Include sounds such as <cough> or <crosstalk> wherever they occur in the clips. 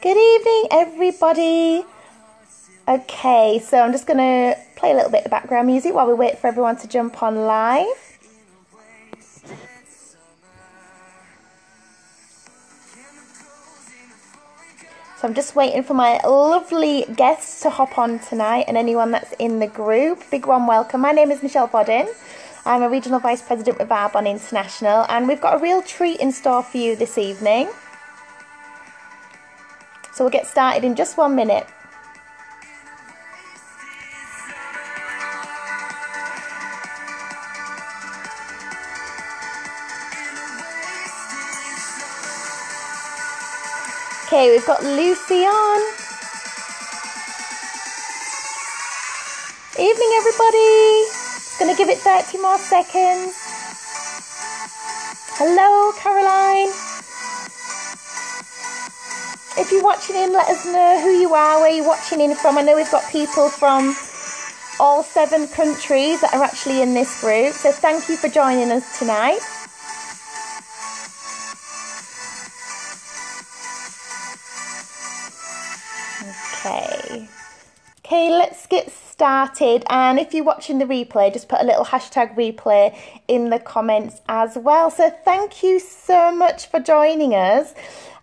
Good evening, everybody. Okay, so I'm just going to play a little bit of background music while we wait for everyone to jump on live. So I'm just waiting for my lovely guests to hop on tonight and anyone that's in the group. Big one welcome. My name is Michelle Vodden. I'm a Regional Vice President with Arbonne International and we've got a real treat in store for you this evening. So we'll get started in just one minute. Okay, we've got Lucy on. Evening, everybody. Gonna give it 30 more seconds. Hello, Caroline. If you're watching in, let us know who you are, where you're watching in from. I know we've got people from all seven countries that are actually in this group, so thank you for joining us tonight. Okay. Okay, let's get started. And if you're watching the replay, just put a little hashtag replay in the comments as well. So thank you so much for joining us.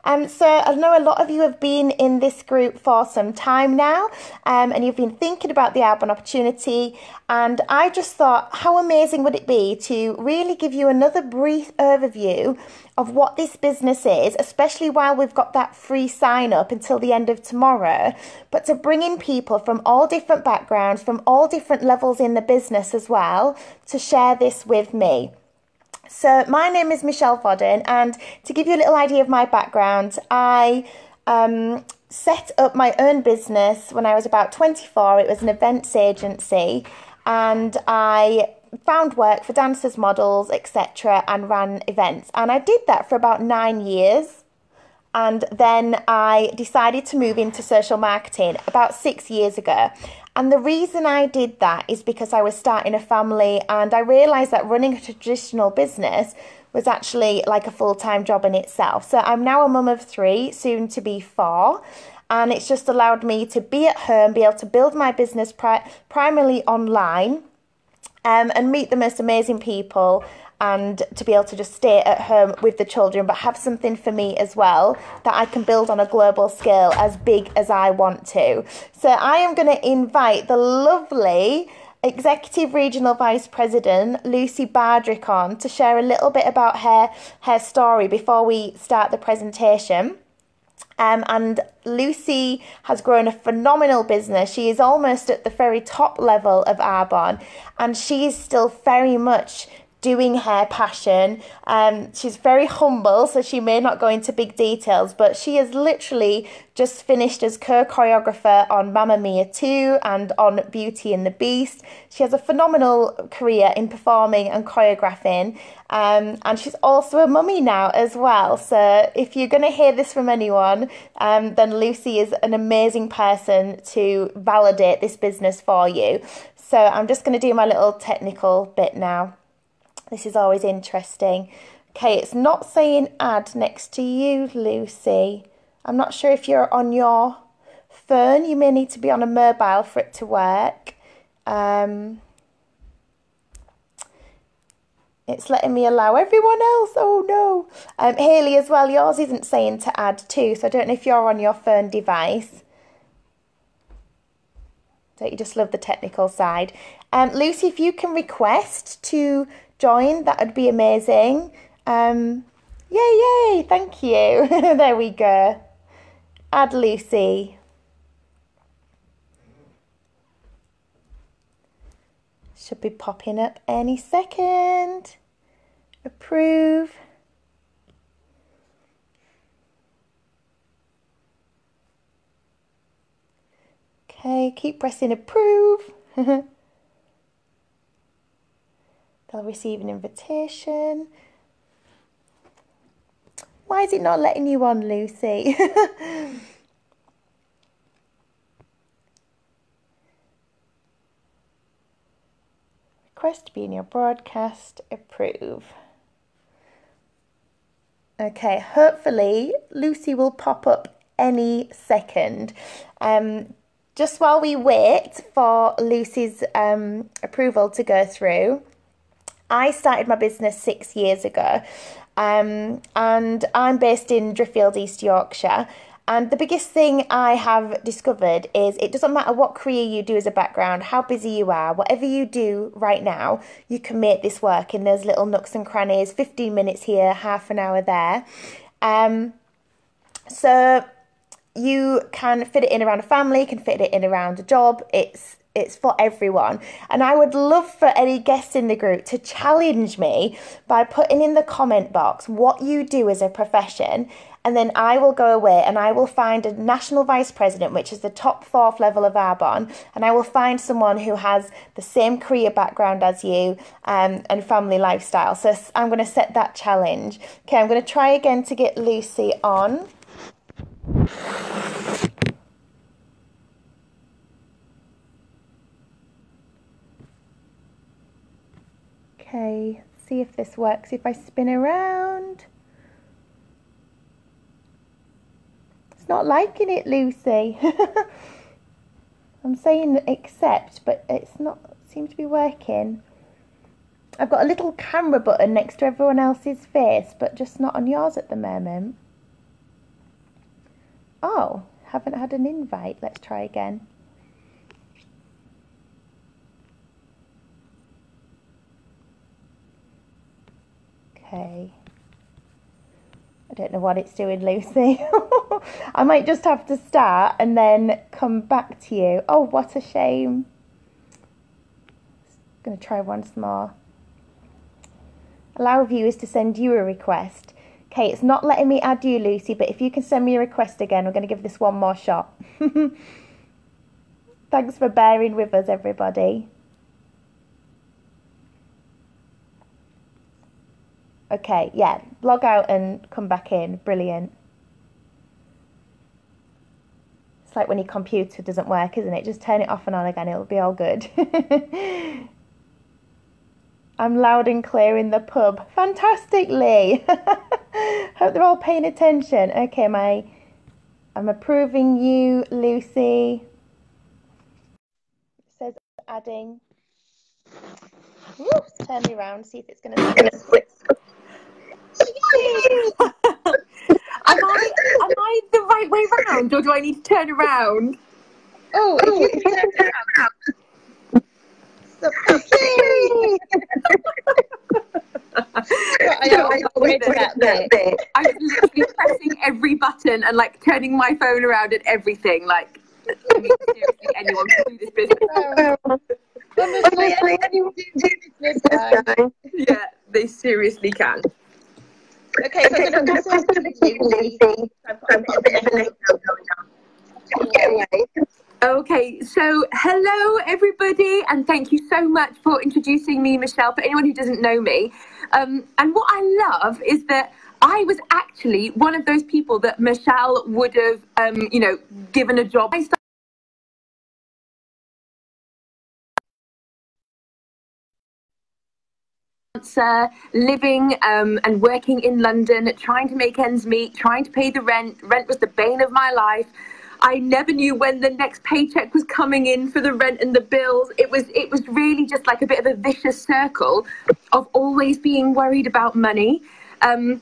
Um, so I know a lot of you have been in this group for some time now, um, and you've been thinking about the Arbonne opportunity. And I just thought, how amazing would it be to really give you another brief overview of what this business is, especially while we've got that free sign up until the end of tomorrow, but to bring in people from all different backgrounds, from all different levels in the business as well, to share this with me. So, my name is Michelle Vodden, and to give you a little idea of my background, I um, set up my own business when I was about 24. It was an events agency, and I found work for dancers, models, etc., and ran events. And I did that for about nine years. And then I decided to move into social marketing about six years ago. And the reason I did that is because I was starting a family and I realised that running a traditional business was actually like a full time job in itself. So I'm now a mum of three, soon to be four. And it's just allowed me to be at home, be able to build my business pri- primarily online um, and meet the most amazing people and to be able to just stay at home with the children, but have something for me as well that I can build on a global scale as big as I want to. So I am going to invite the lovely Executive Regional Vice President Lucy Bardrick on to share a little bit about her her story before we start the presentation. Um, and Lucy has grown a phenomenal business. She is almost at the very top level of Arbonne, and she is still very much doing her passion. Um, she's very humble, so she may not go into big details, but she has literally just finished as co choreographer on Mamma Mia 2 and on Beauty and the Beast. She has a phenomenal career in performing and choreographing, um, and she's also a mummy now as well. So if you're going to hear this from anyone, um, then Lucy is an amazing person to validate this business for you. So I'm just going to do my little technical bit now. This is always interesting. Okay, it's not saying add next to you, Lucy. I'm not sure if you're on your phone. You may need to be on a mobile for it to work. Um, it's letting me allow everyone else. Oh no. Um, Haley as well, yours isn't saying to add too, so I don't know if you're on your phone device. Don't you just love the technical side? Um, Lucy, if you can request to join, that would be amazing. Um, yay, yay, thank you. <laughs> there we go. Add Lucy. Should be popping up any second. Approve. Okay, keep pressing approve. <laughs> They'll receive an invitation. Why is it not letting you on, Lucy? <laughs> Request to be in your broadcast, approve. Okay, hopefully Lucy will pop up any second. Um, just while we wait for Lucy's um, approval to go through, I started my business six years ago, um, and I'm based in Driffield, East Yorkshire. And the biggest thing I have discovered is it doesn't matter what career you do as a background, how busy you are, whatever you do right now, you can make this work in those little nooks and crannies, 15 minutes here, half an hour there. Um, so you can fit it in around a family, you can fit it in around a job. It's it's for everyone. And I would love for any guests in the group to challenge me by putting in the comment box what you do as a profession. And then I will go away and I will find a national vice president, which is the top fourth level of Arbonne, and I will find someone who has the same career background as you um, and family lifestyle. So I'm going to set that challenge. Okay, I'm going to try again to get Lucy on. Okay, see if this works if I spin around. It's not liking it, Lucy. <laughs> I'm saying accept, but it's not seems to be working. I've got a little camera button next to everyone else's face, but just not on yours at the moment. Oh, haven't had an invite. Let's try again. Okay. I don't know what it's doing, Lucy. <laughs> I might just have to start and then come back to you. Oh, what a shame. Going to try once more. Allow viewers to send you a request. Okay, it's not letting me add you, Lucy, but if you can send me a request again, we're going to give this one more shot. <laughs> Thanks for bearing with us, everybody. Okay, yeah, log out and come back in. Brilliant. It's like when your computer doesn't work, isn't it? Just turn it off and on again, it'll be all good. <laughs> I'm loud and clear in the pub. Fantastically. <laughs> Hope they're all paying attention. Okay, my I'm approving you, Lucy. It says adding. Oops, turn me around, see if it's going <coughs> to switch. <laughs> am I am I the right way round, or do I need to turn around? Oh, if you turn around. <laughs> I, I was literally pressing every button and like turning my phone around and everything. Like, I mean, seriously, anyone can do this business. <laughs> Honestly, anyone can do this business. Yeah, they seriously can. Okay, so I'm going to pass over to Lucy. I've got a bit of an echo going on. Okay, so hello everybody, and thank you so much for introducing me, Michelle. For anyone who doesn't know me, um, and what I love is that I was actually one of those people that Michelle would have, um, you know, given a job. Living um, and working in London, trying to make ends meet, trying to pay the rent. Rent was the bane of my life. I never knew when the next paycheck was coming in for the rent and the bills. It was it was really just like a bit of a vicious circle of always being worried about money. Um,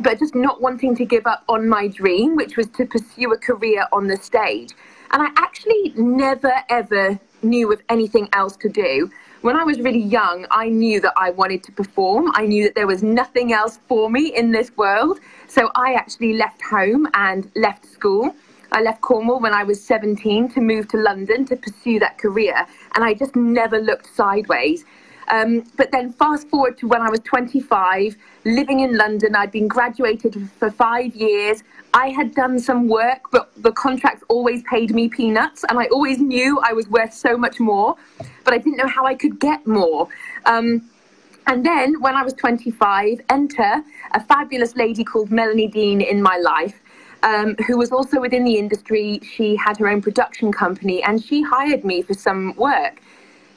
but just not wanting to give up on my dream, which was to pursue a career on the stage. And I actually never ever knew of anything else to do when I was really young, I knew that I wanted to perform. I knew that there was nothing else for me in this world. So I actually left home and left school. I left Cornwall when I was 17 to move to London to pursue that career. And I just never looked sideways. Um, but then fast forward to when I was 25, living in London, I'd been graduated for five years. I had done some work, but the contracts always paid me peanuts, and I always knew I was worth so much more, but I didn't know how I could get more. Um, and then when I was 25, enter a fabulous lady called Melanie Dean in my life. Um, who was also within the industry. She had her own production company and she hired me for some work.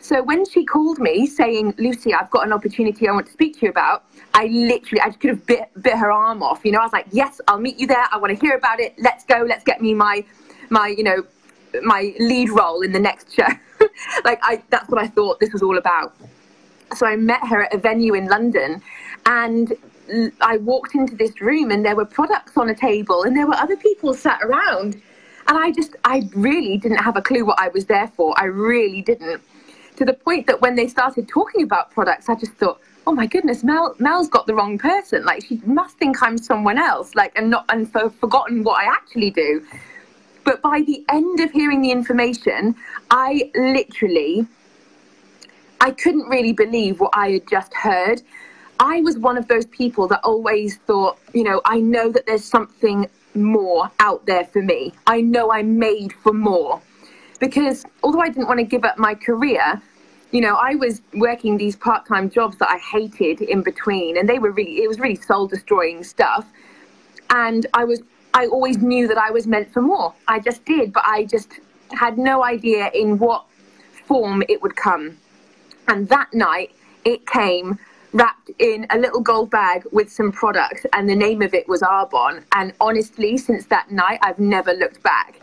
So when she called me saying, Lucy, I've got an opportunity I want to speak to you about, I literally, I could have bit, bit her arm off. You know, I was like, yes, I'll meet you there. I want to hear about it. Let's go. Let's get me my, my, you know, my lead role in the next show. <laughs> like I, that's what I thought this was all about. So I met her at a venue in London and I walked into this room and there were products on a table and there were other people sat around. And I just, I really didn't have a clue what I was there for. I really didn't. To the point that when they started talking about products, I just thought, oh my goodness, Mel, Mel's got the wrong person. Like she must think I'm someone else, like, and not, and for, forgotten what I actually do. But by the end of hearing the information, I literally, I couldn't really believe what I had just heard. I was one of those people that always thought, you know, I know that there's something more out there for me. I know I'm made for more. Because although I didn't want to give up my career, you know, I was working these part time jobs that I hated in between, and they were really, it was really soul destroying stuff. And I was, I always knew that I was meant for more. I just did, but I just had no idea in what form it would come. And that night, it came wrapped in a little gold bag with some products, and the name of it was Arbonne. And honestly, since that night, I've never looked back.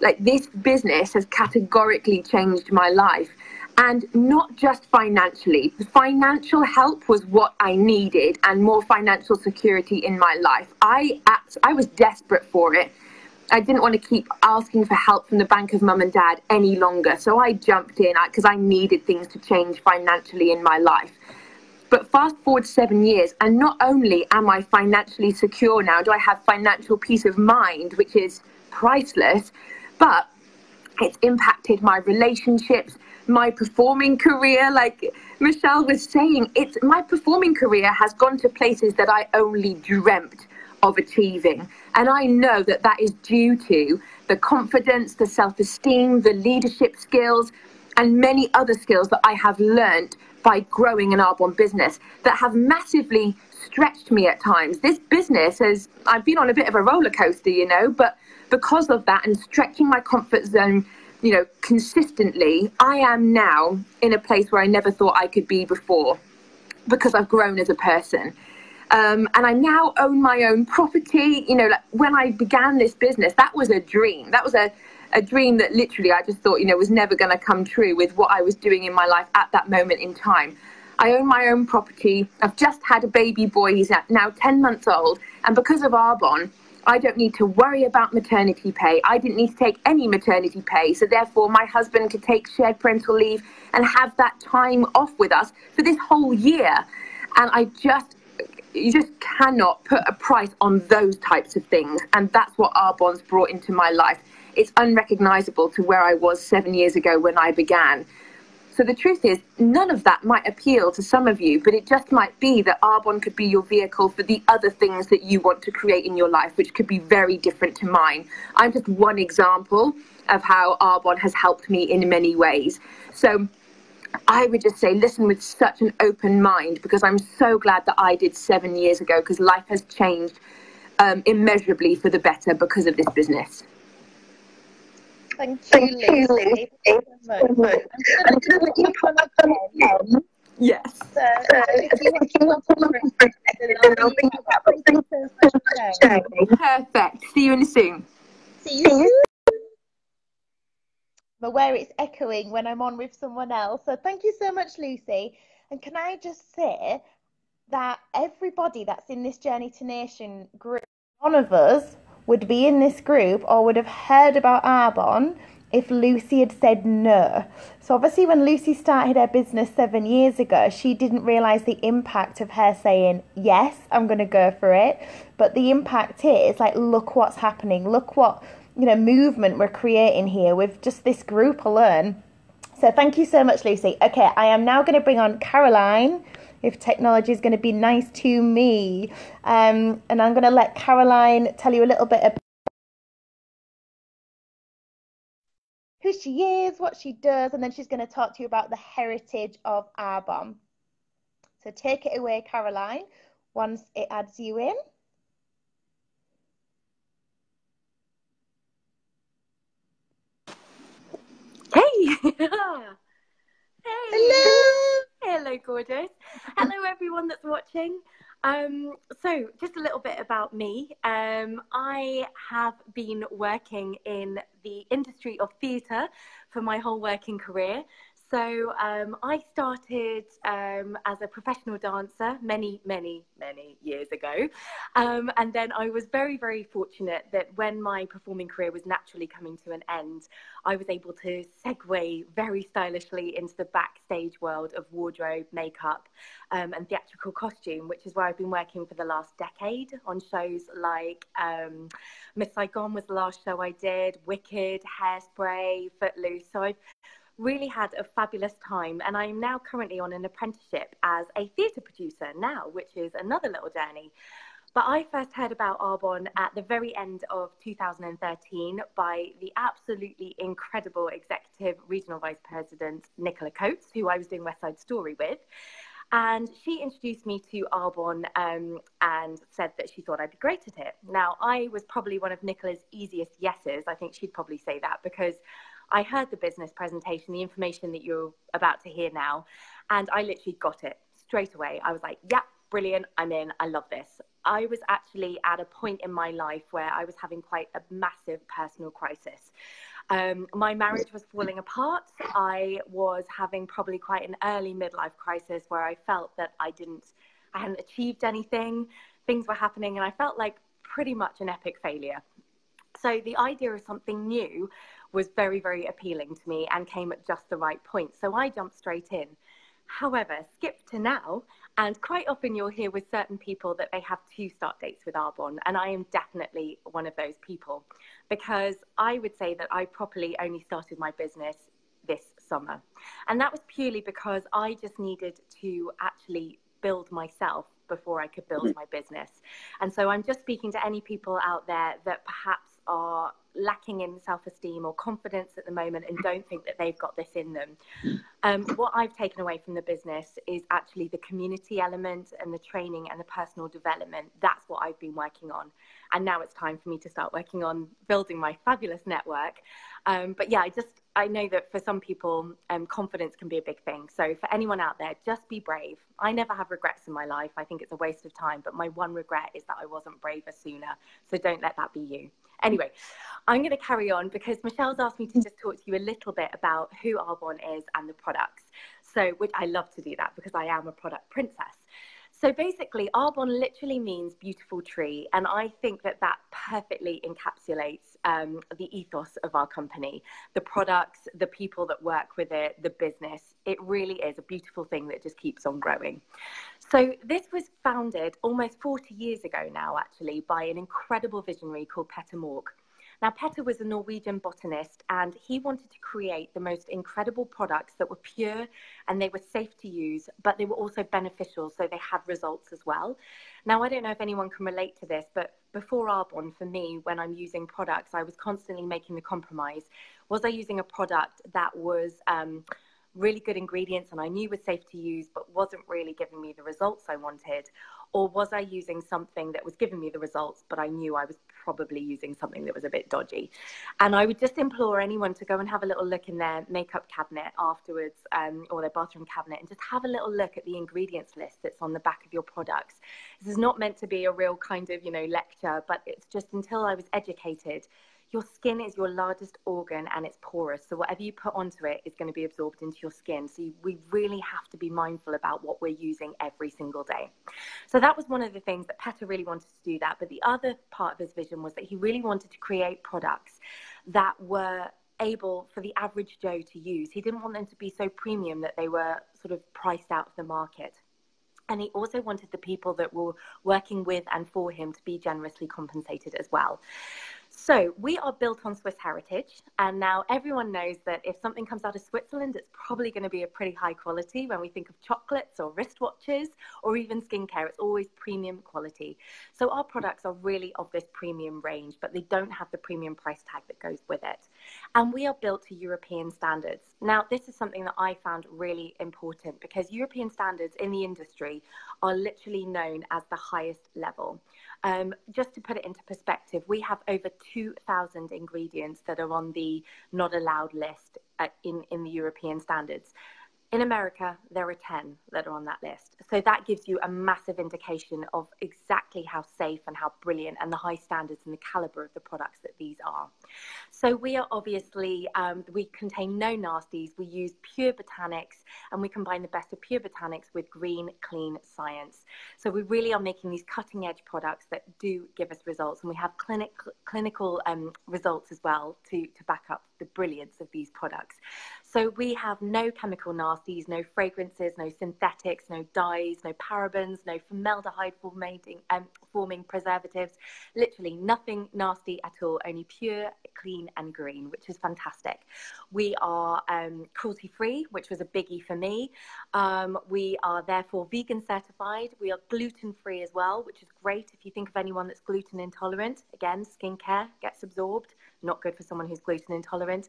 Like, this business has categorically changed my life. And not just financially. Financial help was what I needed and more financial security in my life. I, I was desperate for it. I didn't want to keep asking for help from the bank of mum and dad any longer. So I jumped in because I needed things to change financially in my life. But fast forward seven years, and not only am I financially secure now, do I have financial peace of mind, which is priceless, but it's impacted my relationships, my performing career. Like Michelle was saying, it's my performing career has gone to places that I only dreamt of achieving. And I know that that is due to the confidence, the self esteem, the leadership skills, and many other skills that I have learned by growing an Arbonne business that have massively stretched me at times. This business has, I've been on a bit of a roller coaster, you know, but because of that and stretching my comfort zone, you know, consistently, I am now in a place where I never thought I could be before because I've grown as a person. Um, and I now own my own property. You know, like when I began this business, that was a dream. That was a, a dream that literally I just thought, you know, was never going to come true with what I was doing in my life at that moment in time. I own my own property. I've just had a baby boy. He's now 10 months old. And because of Arbonne, I don't need to worry about maternity pay. I didn't need to take any maternity pay. So therefore, my husband could take shared parental leave and have that time off with us for this whole year. And I just, you just cannot put a price on those types of things. And that's what Arbonne's brought into my life it's unrecognizable to where I was seven years ago when I began. So the truth is, none of that might appeal to some of you, but it just might be that Arbonne could be your vehicle for the other things that you want to create in your life, which could be very different to mine. I'm just one example of how Arbonne has helped me in many ways. So I would just say, listen with such an open mind because I'm so glad that I did seven years ago because life has changed um, immeasurably for the better because of this business. Thank you, Thank Lucy. You, so much. I'm going to let you come up again. Yes. So, if you want to come then I'll be Perfect. See you in soon. See you soon. But where it's echoing when I'm on with someone else. So thank you so much, Lucy. And can I just say that everybody that's in this Journey to Nation group, one of us would be in this group or would have heard about Arbonne if Lucy had said no. So obviously when Lucy started her business 7 years ago, she didn't realize the impact of her saying, "Yes, I'm going to go for it." But the impact is like look what's happening. Look what, you know, movement we're creating here with just this group alone. So thank you so much Lucy. Okay, I am now going to bring on Caroline if technology is going to be nice to me. Um, and I'm going to let Caroline tell you a little bit about who she is, what she does, and then she's going to talk to you about the heritage of Arbonne. So take it away, Caroline, once it adds you in. Hey! hey, gorgeous. Hello, everyone that's watching. Um, so, just a little bit about me. Um, I have been working in the industry of theatre for my whole working career. So um, I started um, as a professional dancer many, many, many years ago. Um, and then I was very, very fortunate that when my performing career was naturally coming to an end, I was able to segue very stylishly into the backstage world of wardrobe, makeup, um, and theatrical costume, which is where I've been working for the last decade on shows like um, Miss Saigon was the last show I did, Wicked, Hairspray, Footloose. So I've really had a fabulous time. And I'm now currently on an apprenticeship as a theatre producer now, which is another little journey. But I first heard about Arbonne at the very end of 2013 by the absolutely incredible executive regional vice president, Nicola Coates, who I was doing West Side Story with. And she introduced me to Arbonne um, and said that she thought I'd be great at it. Now, I was probably one of Nicola's easiest yeses. I think she'd probably say that because I heard the business presentation, the information that you're about to hear now, and I literally got it straight away. I was like, yeah, brilliant. I'm in. I love this. I was actually at a point in my life where I was having quite a massive personal crisis. Um, my marriage was falling apart. I was having probably quite an early midlife crisis where I felt that I didn't, I hadn't achieved anything. Things were happening, and I felt like pretty much an epic failure. So the idea of something new was very, very appealing to me and came at just the right point. So I jumped straight in. However, skip to now, and quite often you'll hear with certain people that they have two start dates with Arbonne, and I am definitely one of those people because I would say that I properly only started my business this summer. And that was purely because I just needed to actually build myself before I could build mm-hmm. my business. And so I'm just speaking to any people out there that perhaps are lacking in self esteem or confidence at the moment and don't think that they've got this in them. Um, what I've taken away from the business is actually the community element and the training and the personal development. That's what I've been working on. And now it's time for me to start working on building my fabulous network. Um, but yeah, I just, I know that for some people, um, confidence can be a big thing. So for anyone out there, just be brave. I never have regrets in my life. I think it's a waste of time. But my one regret is that I wasn't braver sooner. So don't let that be you. Anyway, I'm going to carry on because Michelle's asked me to just talk to you a little bit about who Arbonne is and the products. So, which I love to do that because I am a product princess. So basically, Arbonne literally means beautiful tree, and I think that that perfectly encapsulates um, the ethos of our company, the products, the people that work with it, the business. It really is a beautiful thing that just keeps on growing. So this was founded almost 40 years ago now, actually, by an incredible visionary called Petter Mork. Now, Petter was a Norwegian botanist and he wanted to create the most incredible products that were pure and they were safe to use, but they were also beneficial, so they had results as well. Now, I don't know if anyone can relate to this, but before Arbonne, for me, when I'm using products, I was constantly making the compromise. Was I using a product that was um, really good ingredients and I knew was safe to use, but wasn't really giving me the results I wanted? Or was I using something that was giving me the results, but I knew I was probably using something that was a bit dodgy? And I would just implore anyone to go and have a little look in their makeup cabinet afterwards um, or their bathroom cabinet and just have a little look at the ingredients list that's on the back of your products. This is not meant to be a real kind of, you know, lecture, but it's just until I was educated your skin is your largest organ and it's porous. So whatever you put onto it is going to be absorbed into your skin. So you, we really have to be mindful about what we're using every single day. So that was one of the things that Petter really wanted to do that. But the other part of his vision was that he really wanted to create products that were able for the average Joe to use. He didn't want them to be so premium that they were sort of priced out of the market. And he also wanted the people that were working with and for him to be generously compensated as well. So we are built on Swiss heritage, and now everyone knows that if something comes out of Switzerland, it's probably going to be a pretty high quality. When we think of chocolates or wristwatches or even skincare, it's always premium quality. So our products are really of this premium range, but they don't have the premium price tag that goes with it. And we are built to European standards. Now, this is something that I found really important because European standards in the industry are literally known as the highest level. Um, just to put it into perspective, we have over 2,000 ingredients that are on the not allowed list uh, in, in the European standards. In America, there are 10 that are on that list. So that gives you a massive indication of exactly how safe and how brilliant and the high standards and the caliber of the products that these are. So we are obviously, um, we contain no nasties. We use pure botanics and we combine the best of pure botanics with green, clean science. So we really are making these cutting edge products that do give us results. And we have clinic, clinical um, results as well to, to back up the brilliance of these products. So we have no chemical nasties, no fragrances, no synthetics, no dyes, no parabens, no formaldehyde forming, um, forming preservatives, literally nothing nasty at all, only pure, clean and green, which is fantastic. We are um, cruelty free, which was a biggie for me. Um, we are therefore vegan certified. We are gluten free as well, which is great if you think of anyone that's gluten intolerant. Again, skincare gets absorbed not good for someone who's gluten intolerant.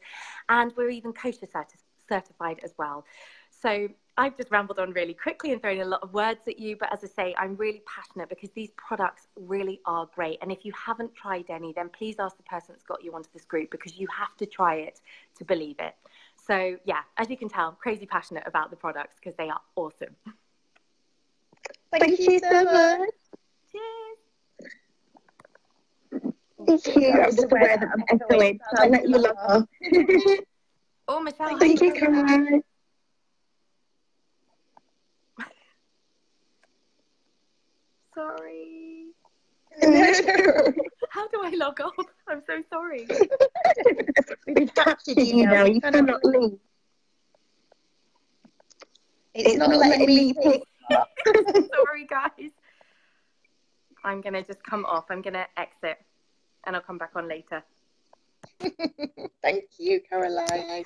And we're even kosher certi- certified as well. So I've just rambled on really quickly and thrown a lot of words at you, but as I say, I'm really passionate because these products really are great. And if you haven't tried any, then please ask the person that's got you onto this group because you have to try it to believe it. So yeah, as you can tell, I'm crazy passionate about the products because they are awesome. Thank, Thank you so much. Cheers. Thank you. I'm just aware that I'm echoing, so I'll let you log <laughs> off. oh, Michelle. Thank you, Caroline. Sorry. <laughs> How do I log off? I'm so sorry. We've captured you now. You cannot leave. It's, it's not, not letting me pick <laughs> Sorry, guys. I'm going to just come off. I'm going to exit and I'll come back on later. <laughs> Thank you, Caroline.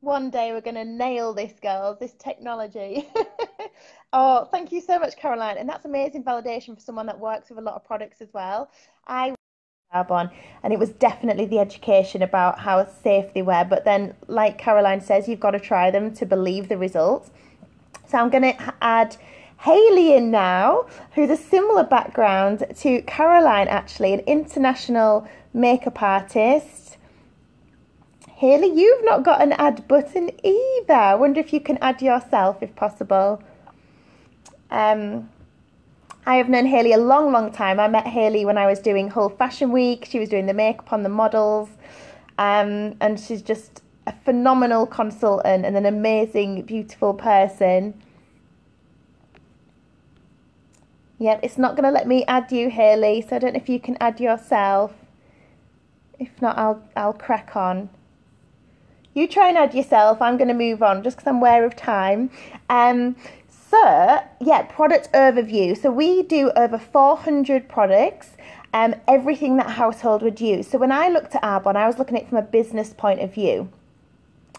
One day we're going to nail this, girls, this technology. <laughs> oh, thank you so much, Caroline. And that's amazing validation for someone that works with a lot of products as well. I on and it was definitely the education about how safe they were but then like caroline says you've got to try them to believe the results so I'm going to add Haley in now, who's a similar background to Caroline, actually, an international makeup artist. Haley, you've not got an add button either. I wonder if you can add yourself if possible. Um, I have known Haley a long, long time. I met Haley when I was doing Hull Fashion Week. She was doing the makeup on the models. Um, and she's just a phenomenal consultant and an amazing, beautiful person. Yep, it's not going to let me add you, Haley, so I don't know if you can add yourself. If not, I'll, I'll crack on. You try and add yourself. I'm going to move on just because I'm aware of time. Um, so, yeah, product overview. So we do over 400 products, um, everything that household would use. So when I looked at Arbonne, I was looking at it from a business point of view.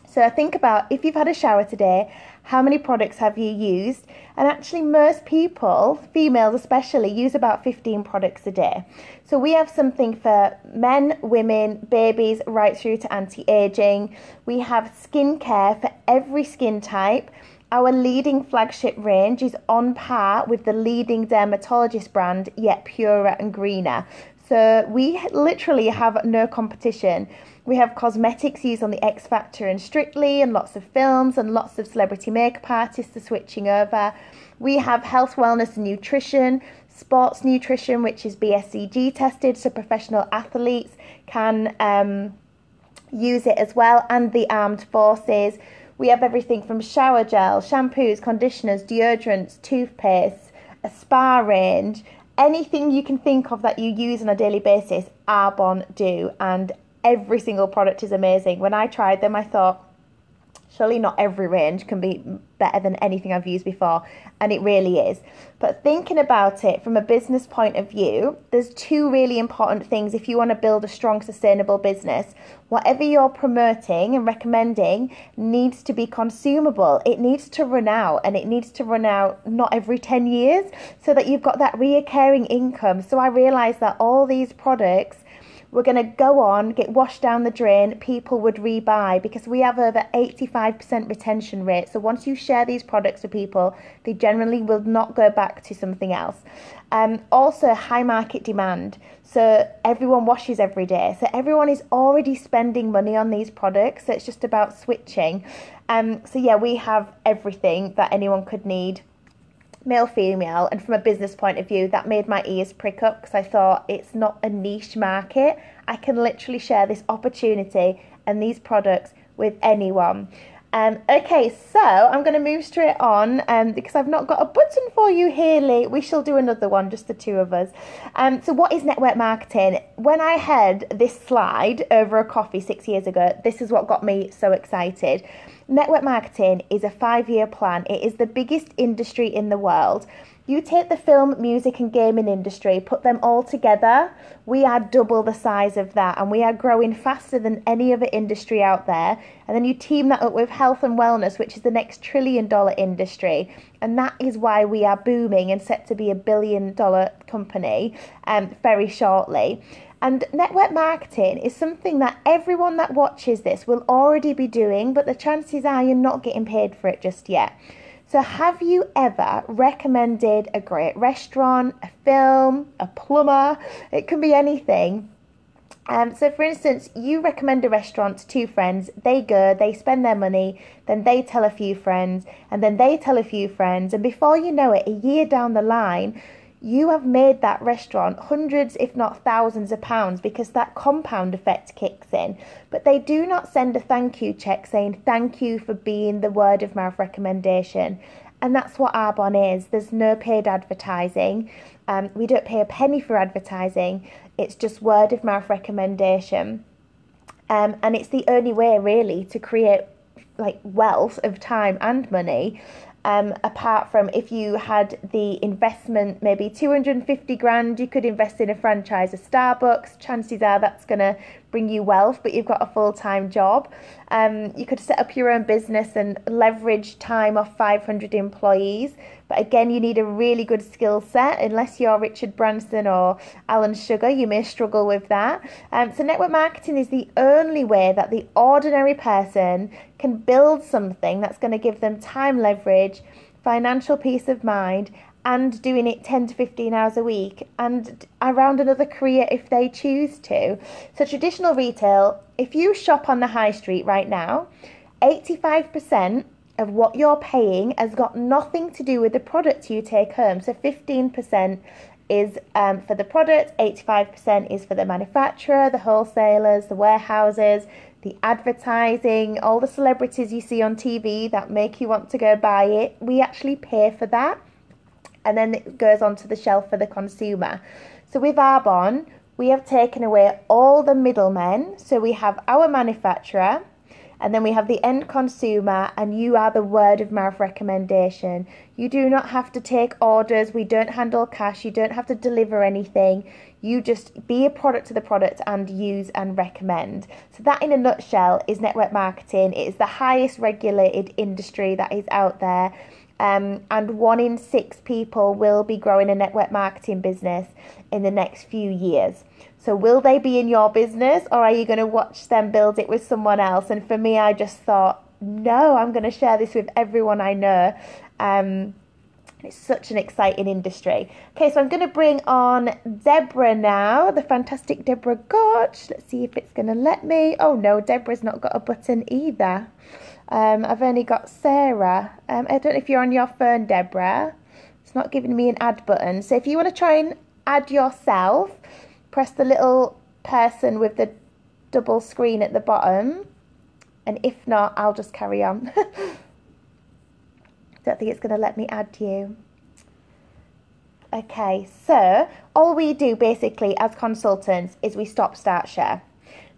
So I think about if you've had a shower today, how many products have you used? And actually, most people, females especially, use about 15 products a day. So we have something for men, women, babies, right through to anti aging. We have skincare for every skin type. Our leading flagship range is on par with the leading dermatologist brand, yet purer and greener. So we literally have no competition. We have cosmetics used on the X Factor and Strictly, and lots of films, and lots of celebrity makeup artists are switching over. We have health, wellness, and nutrition, sports nutrition, which is BSCG tested, so professional athletes can um, use it as well, and the armed forces. We have everything from shower gel, shampoos, conditioners, deodorants, toothpaste, a spa range, anything you can think of that you use on a daily basis, Arbonne do. And every single product is amazing. When I tried them, I thought, surely not every range can be better than anything I've used before, and it really is. But thinking about it from a business point of view, there's two really important things if you want to build a strong, sustainable business. Whatever you're promoting and recommending needs to be consumable. It needs to run out, and it needs to run out not every 10 years so that you've got that reoccurring income. So I realized that all these products were going to go on, get washed down the drain, people would rebuy because we have over 85% retention rate. So once you share these products with people, they generally will not go back to something else. Um, also, high market demand. So everyone washes every day. So everyone is already spending money on these products. So it's just about switching. Um, so yeah, we have everything that anyone could need male female and from a business point of view that made my ears prick up because I thought it's not a niche market. I can literally share this opportunity and these products with anyone um, okay, so I'm going to move straight on um, because I've not got a button for you, Haley. We shall do another one, just the two of us. Um, so, what is network marketing? When I had this slide over a coffee six years ago, this is what got me so excited. Network marketing is a five year plan, it is the biggest industry in the world. You take the film, music, and gaming industry, put them all together, we are double the size of that, and we are growing faster than any other industry out there. And then you team that up with health and wellness, which is the next trillion dollar industry, and that is why we are booming and set to be a billion dollar company um, very shortly. And network marketing is something that everyone that watches this will already be doing, but the chances are you're not getting paid for it just yet. So, have you ever recommended a great restaurant, a film, a plumber? It can be anything. Um, so, for instance, you recommend a restaurant to two friends, they go, they spend their money, then they tell a few friends, and then they tell a few friends, and before you know it, a year down the line, you have made that restaurant hundreds, if not thousands, of pounds because that compound effect kicks in. But they do not send a thank you check saying thank you for being the word of mouth recommendation. And that's what Arbonne is. There's no paid advertising. Um, we don't pay a penny for advertising. It's just word of mouth recommendation. Um, and it's the only way, really, to create like wealth of time and money um, apart from if you had the investment, maybe 250 grand, you could invest in a franchise of Starbucks. Chances are that's going to bring you wealth, but you've got a full time job. Um, you could set up your own business and leverage time off 500 employees. But again, you need a really good skill set. Unless you're Richard Branson or Alan Sugar, you may struggle with that. Um, so, network marketing is the only way that the ordinary person can build something that's going to give them time leverage, financial peace of mind, and doing it 10 to 15 hours a week and around another career if they choose to. So, traditional retail, if you shop on the high street right now, 85% of what you're paying has got nothing to do with the product you take home. So, 15% is um, for the product, 85% is for the manufacturer, the wholesalers, the warehouses, the advertising, all the celebrities you see on TV that make you want to go buy it. We actually pay for that and then it goes onto the shelf for the consumer. So with Arbonne, we have taken away all the middlemen. So we have our manufacturer, and then we have the end consumer, and you are the word of mouth recommendation. You do not have to take orders, we don't handle cash, you don't have to deliver anything. You just be a product to the product and use and recommend. So, that in a nutshell is network marketing. It is the highest regulated industry that is out there. Um, and one in six people will be growing a network marketing business in the next few years. So, will they be in your business or are you going to watch them build it with someone else? And for me, I just thought, no, I'm going to share this with everyone I know. Um, it's such an exciting industry. Okay, so I'm going to bring on Deborah now, the fantastic Deborah Gotch. Let's see if it's going to let me. Oh no, Deborah's not got a button either. Um, I've only got Sarah. Um, I don't know if you're on your phone, Deborah. It's not giving me an add button. So if you want to try and add yourself, press the little person with the double screen at the bottom. And if not, I'll just carry on. <laughs> don't think it's going to let me add you. Okay, so all we do basically as consultants is we stop, start, share.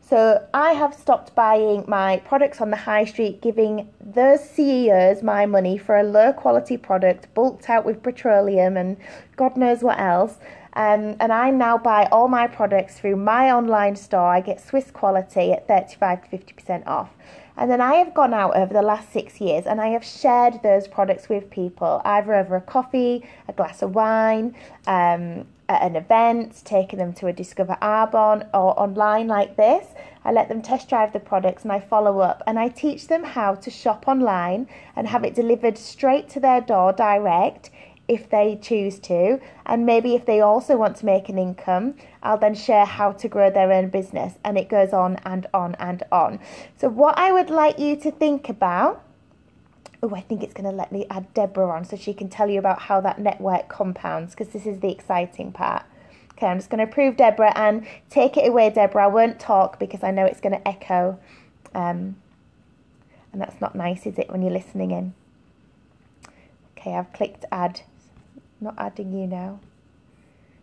So I have stopped buying my products on the high street, giving those CEOs my money for a low quality product, bulked out with petroleum and God knows what else. Um, and I now buy all my products through my online store. I get Swiss quality at 35 to 50% off. And then I have gone out over the last six years and I have shared those products with people, either over a coffee, a glass of wine, um, at an event, taking them to a Discover Arbonne or online like this. I let them test drive the products and I follow up and I teach them how to shop online and have it delivered straight to their door direct if they choose to. And maybe if they also want to make an income, I'll then share how to grow their own business. And it goes on and on and on. So, what I would like you to think about. Oh, I think it's going to let me add Deborah on so she can tell you about how that network compounds because this is the exciting part. Okay, I'm just going to approve Deborah and take it away, Deborah. I won't talk because I know it's going to echo. Um, and that's not nice, is it, when you're listening in? Okay, I've clicked add not adding you now.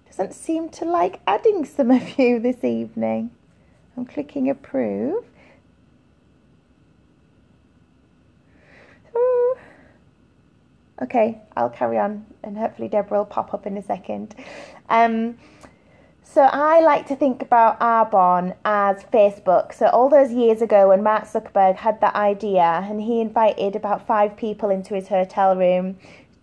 Doesn't seem to like adding some of you this evening. I'm clicking approve. Ooh. Okay, I'll carry on and hopefully Deborah will pop up in a second. Um, so I like to think about Arbonne as Facebook. So all those years ago when Mark Zuckerberg had that idea and he invited about five people into his hotel room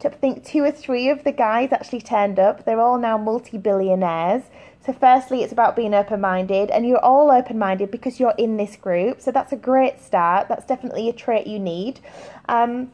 I think two or three of the guys actually turned up. They're all now multi billionaires. So, firstly, it's about being open minded, and you're all open minded because you're in this group. So, that's a great start. That's definitely a trait you need. Um,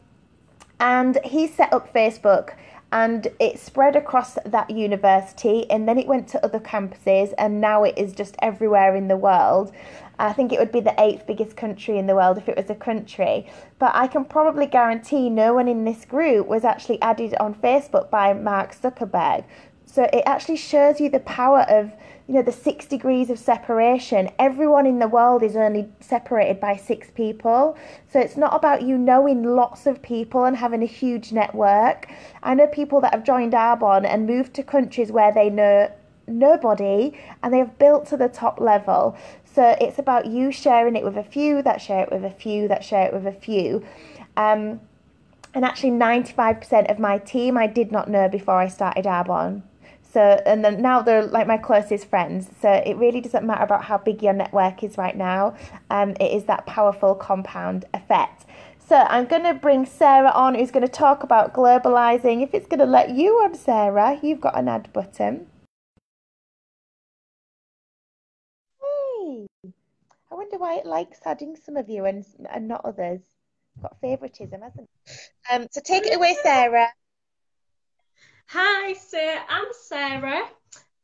and he set up Facebook and it spread across that university and then it went to other campuses and now it is just everywhere in the world I think it would be the eighth biggest country in the world if it was a country. But I can probably guarantee no one in this group was actually added on Facebook by Mark Zuckerberg. So it actually shows you the power of, you know, the six degrees of separation. Everyone in the world is only separated by six people. So it's not about you knowing lots of people and having a huge network. I know people that have joined Arbonne and moved to countries where they know nobody and they have built to the top level. So it's about you sharing it with a few that share it with a few that share it with a few. Um, and actually, 95% of my team I did not know before I started Arbonne. So, and then now they're like my closest friends. So it really doesn't matter about how big your network is right now. Um, it is that powerful compound effect. So I'm going to bring Sarah on, who's going to talk about globalizing. If it's going to let you on, Sarah, you've got an add button. Hey, I wonder why it likes adding some of you and, and not others. Got favouritism, hasn't it? Um, so take it away, Sarah. Hi, sir. I'm Sarah.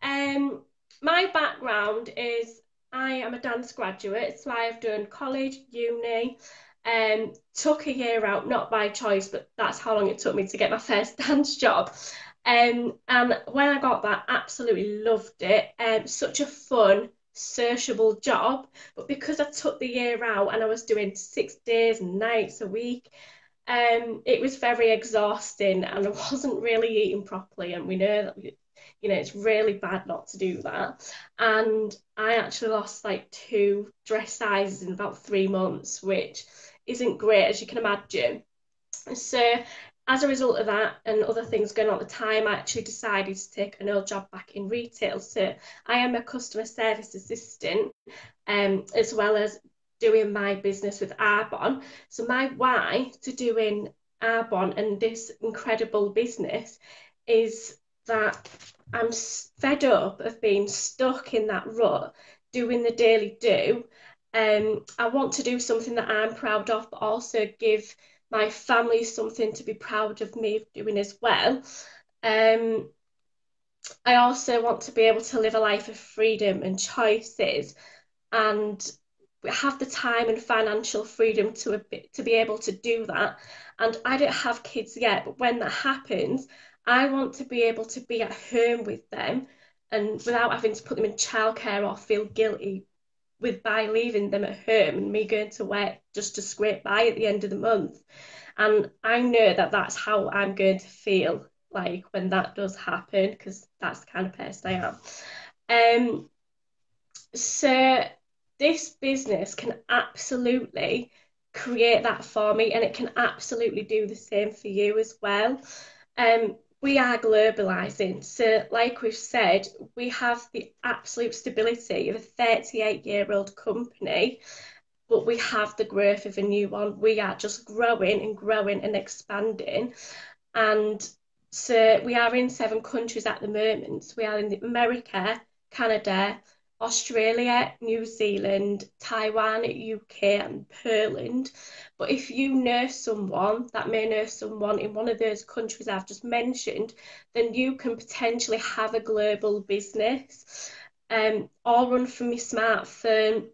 Um, my background is I am a dance graduate, so I have done college, uni, um, took a year out, not by choice, but that's how long it took me to get my <laughs> first dance job. Um, and when I got that, absolutely loved it. Um, such a fun, sociable job. But because I took the year out and I was doing six days and nights a week, um, it was very exhausting and I wasn't really eating properly. And we know that, you know, it's really bad not to do that. And I actually lost like two dress sizes in about three months, which isn't great, as you can imagine. So as a result of that and other things going on at the time, I actually decided to take an old job back in retail. So I am a customer service assistant, um, as well as doing my business with Arbonne. So my why to doing Arbonne and this incredible business is that I'm fed up of being stuck in that rut, doing the daily do. Um, I want to do something that I'm proud of, but also give my family something to be proud of me doing as well. Um, I also want to be able to live a life of freedom and choices and have the time and financial freedom to to be able to do that and I don't have kids yet but when that happens I want to be able to be at home with them and without having to put them in childcare or feel guilty with by leaving them at home and me going to work just to scrape by at the end of the month. And I know that that's how I'm going to feel like when that does happen because that's the kind of person I am. Um, so this business can absolutely create that for me and it can absolutely do the same for you as well. Um, we are globalizing. So, like we've said, we have the absolute stability of a 38 year old company, but we have the growth of a new one. We are just growing and growing and expanding. And so, we are in seven countries at the moment. So We are in America, Canada, Australia, New Zealand, Taiwan, UK, and Poland. But if you know someone that may know someone in one of those countries I've just mentioned, then you can potentially have a global business um, all run from your smartphone.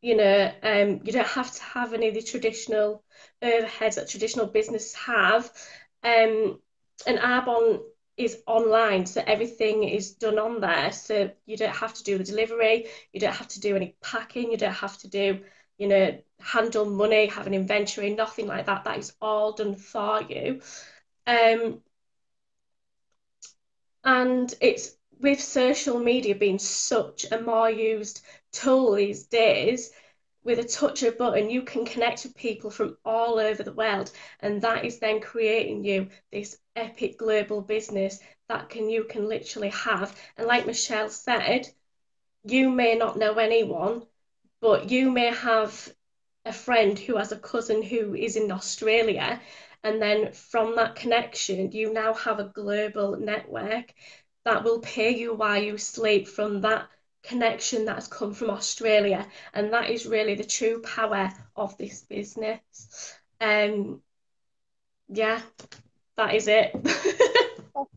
You know, um, you don't have to have any of the traditional overheads that traditional businesses have. Um, and Arbonne is online, so everything is done on there. So you don't have to do the delivery, you don't have to do any packing, you don't have to do, you know, handle money, have an inventory, nothing like that. That is all done for you. Um, and it's with social media being such a more used tool these days, with a touch of a button, you can connect with people from all over the world, and that is then creating you this epic global business that can you can literally have. And like Michelle said, you may not know anyone, but you may have a friend who has a cousin who is in Australia, and then from that connection, you now have a global network that will pay you while you sleep from that connection that has come from Australia, and that is really the true power of this business. Um, yeah, that is it.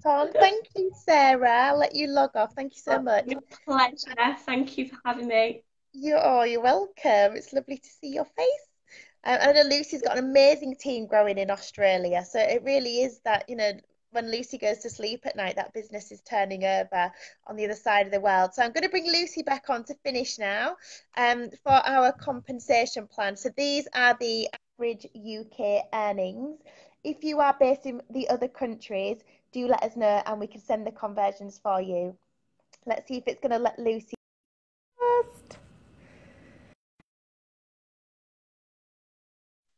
Thank you, Sarah. I'll let you log off. Thank you so much. Pleasure. Thank you for having me. You're, oh, you're welcome. It's lovely to see your face. Um, I know Lucy's got an amazing team growing in Australia. So it really is that, you know, when Lucy goes to sleep at night, that business is turning over on the other side of the world. So I'm going to bring Lucy back on to finish now um, for our compensation plan. So these are the average UK earnings. If you are based in the other countries, do let us know and we can send the conversions for you. Let's see if it's going to let Lucy first.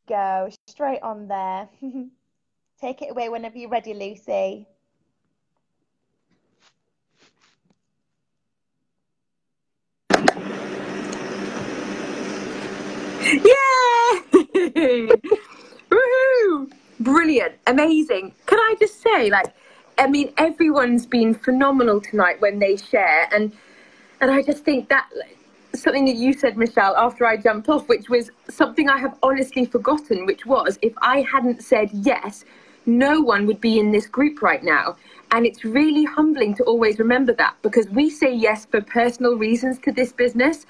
Go straight on there. <laughs> Take it away whenever you're ready, Lucy. Yay! <laughs> Woohoo! Brilliant, amazing. Can I just say, like, I mean, everyone's been phenomenal tonight when they share, and and I just think that something that you said, Michelle, after I jumped off, which was something I have honestly forgotten, which was if I hadn't said yes no one would be in this group right now. And it's really humbling to always remember that because we say yes for personal reasons to this business.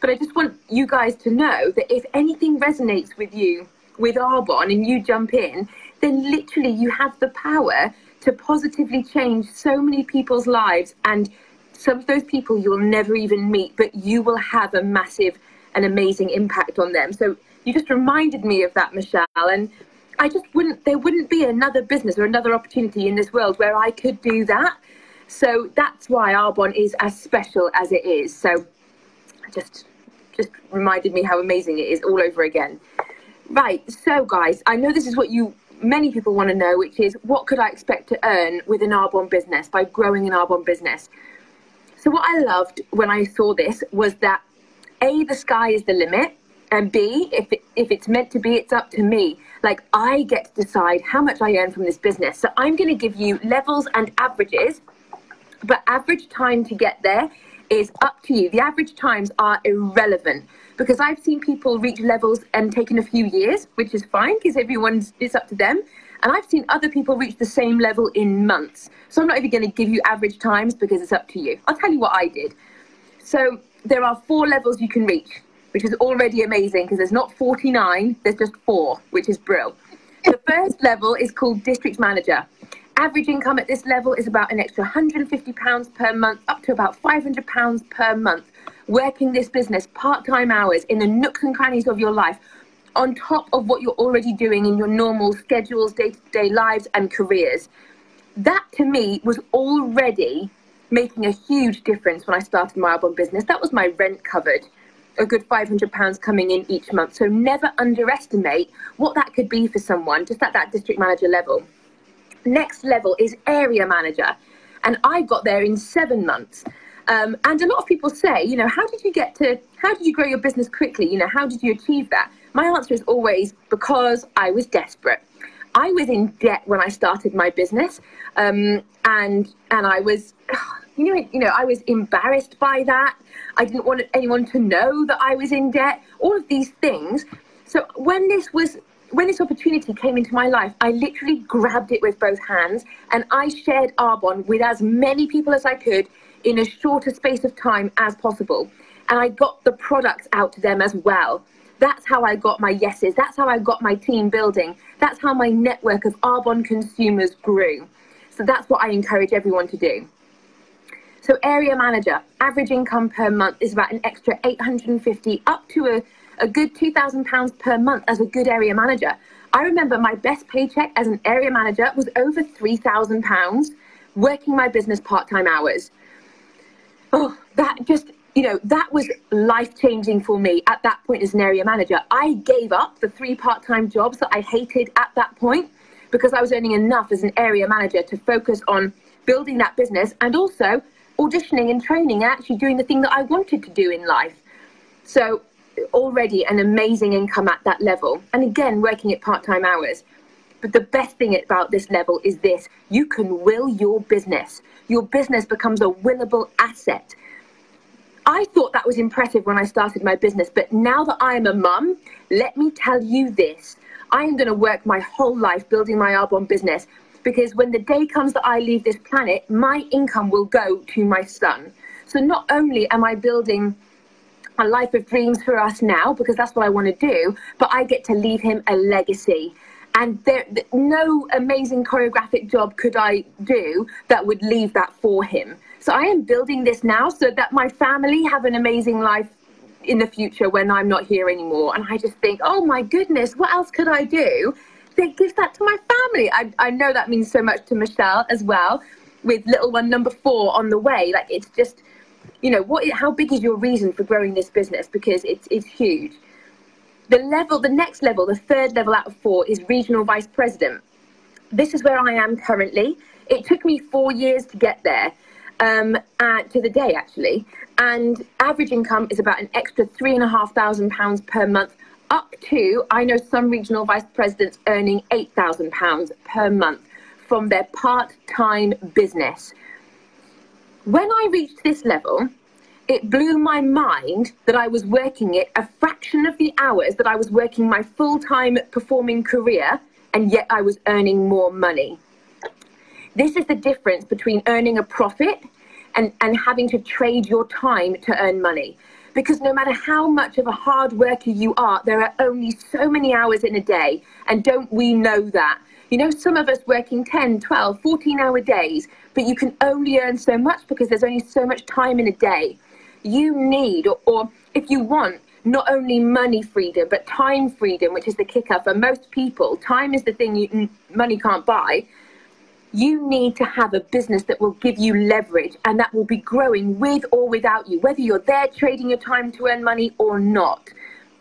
But I just want you guys to know that if anything resonates with you with Arbonne and you jump in, then literally you have the power to positively change so many people's lives. And some of those people you'll never even meet, but you will have a massive and amazing impact on them. So you just reminded me of that, Michelle. And I just wouldn't, there wouldn't be another business or another opportunity in this world where I could do that. So that's why Arbonne is as special as it is. So just, just reminded me how amazing it is all over again. Right. So guys, I know this is what you, many people want to know, which is what could I expect to earn with an Arbonne business by growing an Arbonne business? So what I loved when I saw this was that A, the sky is the limit and B, if it, if it's meant to be, it's up to me. Like I get to decide how much I earn from this business. So I'm going to give you levels and averages, but average time to get there is up to you. The average times are irrelevant because I've seen people reach levels and taken a few years, which is fine because everyone's it's up to them. And I've seen other people reach the same level in months. So I'm not even going to give you average times because it's up to you. I'll tell you what I did. So there are four levels you can reach which is already amazing because there's not 49, there's just four, which is brill. The first level is called district manager. Average income at this level is about an extra £150 per month, up to about £500 per month, working this business part time hours in the nooks and crannies of your life, on top of what you're already doing in your normal schedules, day to day lives, and careers. That to me was already making a huge difference when I started my Arbonne business. That was my rent covered a good £500 coming in each month. So never underestimate what that could be for someone just at that district manager level. Next level is area manager. And I got there in seven months. Um, and a lot of people say, you know, how did you get to, how did you grow your business quickly? You know, how did you achieve that? My answer is always because I was desperate. I was in debt when I started my business, um, and and I was, <sighs> you know, you know, I was embarrassed by that. I didn't want anyone to know that I was in debt. All of these things. So when this was when this opportunity came into my life, I literally grabbed it with both hands and I shared Arbonne with as many people as I could in as short a space of time as possible. And I got the products out to them as well. That's how I got my yeses. That's how I got my team building. That's how my network of Arbonne consumers grew. So that's what I encourage everyone to do. So area manager, average income per month is about an extra 850 up to a, a good 2,000 pounds per month as a good area manager. I remember my best paycheck as an area manager was over 3,000 pounds working my business part-time hours oh, that just, you know, that was life changing for me at that point as an area manager. I gave up the three part time jobs that I hated at that point because I was earning enough as an area manager to focus on building that business and also auditioning and training and actually doing the thing that I wanted to do in life. So, already an amazing income at that level. And again, working at part time hours. But the best thing about this level is this you can will your business. Your business becomes a willable asset. I thought that was impressive when I started my business, but now that I am a mum, let me tell you this I am going to work my whole life building my Arbonne business because when the day comes that I leave this planet, my income will go to my son. So not only am I building a life of dreams for us now, because that's what I want to do, but I get to leave him a legacy and there, no amazing choreographic job could I do that would leave that for him. So I am building this now so that my family have an amazing life in the future when I'm not here anymore. And I just think, oh my goodness, what else could I do that give that to my family? I, I know that means so much to Michelle as well, with little one number four on the way. Like it's just, you know, what? How big is your reason for growing this business? Because it's it's huge. The level, the next level, the third level out of four is regional vice president. This is where I am currently. It took me four years to get there, um, uh, to the day actually. And average income is about an extra three and a half thousand pounds per month, up to I know some regional vice presidents earning eight thousand pounds per month from their part-time business. When I reached this level, it blew my mind that I was working it a fraction of the hours that I was working my full time performing career, and yet I was earning more money. This is the difference between earning a profit and, and having to trade your time to earn money. Because no matter how much of a hard worker you are, there are only so many hours in a day. And don't we know that? You know, some of us working 10, 12, 14 hour days, but you can only earn so much because there's only so much time in a day you need, or, or if you want, not only money freedom, but time freedom, which is the kicker for most people. Time is the thing you, money can't buy. You need to have a business that will give you leverage and that will be growing with or without you, whether you're there trading your time to earn money or not.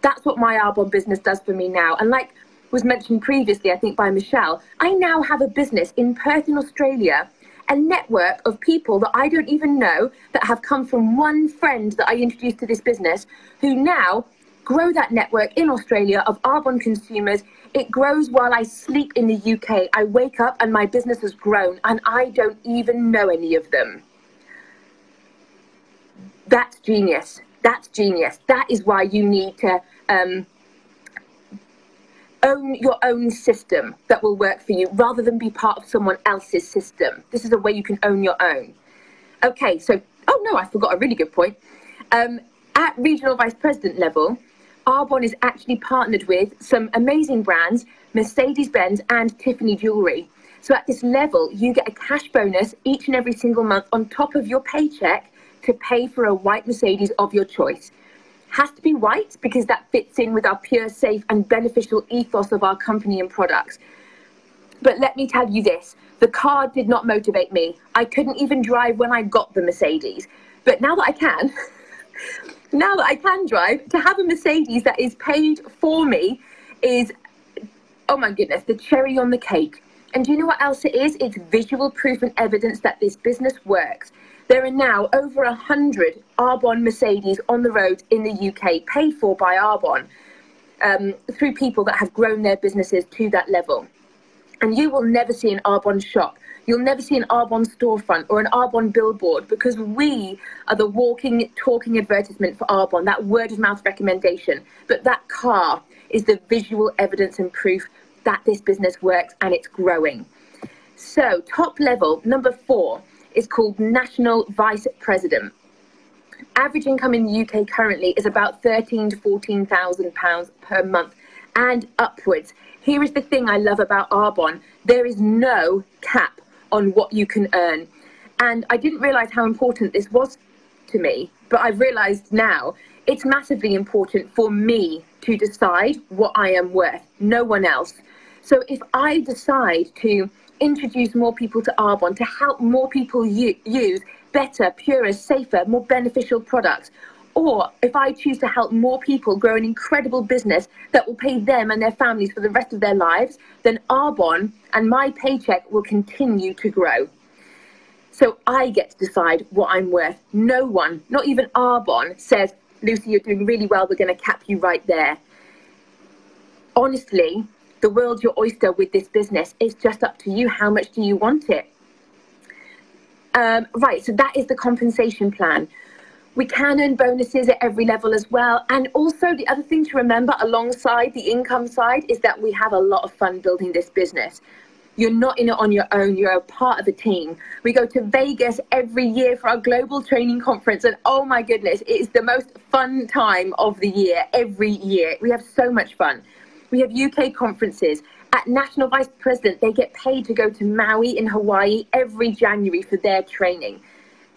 That's what my Arbonne business does for me now. And like was mentioned previously, I think by Michelle, I now have a business in Perth in Australia a network of people that I don't even know that have come from one friend that I introduced to this business who now grow that network in Australia of Arbonne consumers. It grows while I sleep in the UK. I wake up and my business has grown and I don't even know any of them. That's genius. That's genius. That is why you need to um, own your own system that will work for you rather than be part of someone else's system. This is a way you can own your own. Okay, so, oh no, I forgot a really good point. Um, at regional vice president level, Arbonne is actually partnered with some amazing brands, Mercedes Benz and Tiffany Jewelry. So at this level, you get a cash bonus each and every single month on top of your paycheck to pay for a white Mercedes of your choice has to be white because that fits in with our pure, safe, and beneficial ethos of our company and products. But let me tell you this the car did not motivate me. I couldn't even drive when I got the Mercedes. But now that I can, <laughs> now that I can drive, to have a Mercedes that is paid for me is, oh my goodness, the cherry on the cake. And do you know what else it is? It's visual proof and evidence that this business works. There are now over 100 Arbonne Mercedes on the road in the UK, paid for by Arbonne, um, through people that have grown their businesses to that level. And you will never see an Arbonne shop. You'll never see an Arbonne storefront or an Arbonne billboard because we are the walking, talking advertisement for Arbonne, that word of mouth recommendation. But that car is the visual evidence and proof that this business works and it's growing. So, top level, number four, is called National Vice President. Average income in the UK currently is about thirteen to fourteen thousand pounds per month and upwards. Here is the thing I love about Arbonne: there is no cap on what you can earn, and I didn't realise how important this was to me, but I've realised now it's massively important for me to decide what I am worth, no one else. So if I decide to introduce more people to Arbonne, to help more people use better, purer, safer, more beneficial products, or if I choose to help more people grow an incredible business that will pay them and their families for the rest of their lives, then Arbonne and my paycheck will continue to grow. So I get to decide what I'm worth. No one, not even Arbonne, says, Lucy, you're doing really well, we're going to cap you right there. Honestly, the world's your oyster with this business. It's just up to you. How much do you want it? Um, right, so that is the compensation plan. We can earn bonuses at every level as well. And also, the other thing to remember alongside the income side is that we have a lot of fun building this business. You're not in it on your own, you're a part of a team. We go to Vegas every year for our global training conference, and oh my goodness, it is the most fun time of the year every year. We have so much fun. We have UK conferences. At National Vice President, they get paid to go to Maui in Hawaii every January for their training.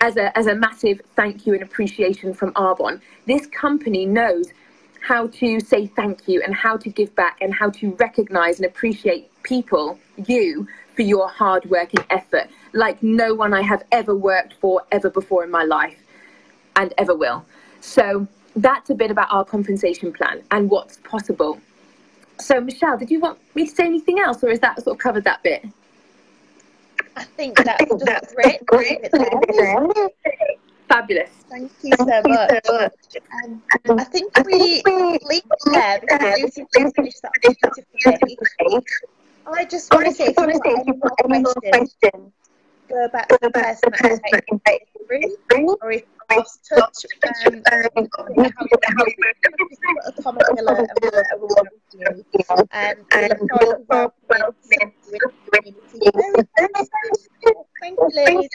As a, as a massive thank you and appreciation from Arbonne. this company knows how to say thank you and how to give back and how to recognize and appreciate people, you, for your hard work and effort, like no one I have ever worked for ever before in my life and ever will. So that's a bit about our compensation plan and what's possible. So, Michelle, did you want me to say anything else, or is that sort of covered that bit? I think that's, that's great. great. Fabulous. Thank you so much. Um, I think we leave there because Lucy finished that beautifully. I just want to say, if you've got any more questions, go back to the person that's taking the or if lost touch, um, a comment below and we'll and Thank you, ladies.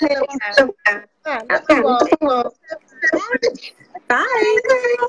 Bye. Bye.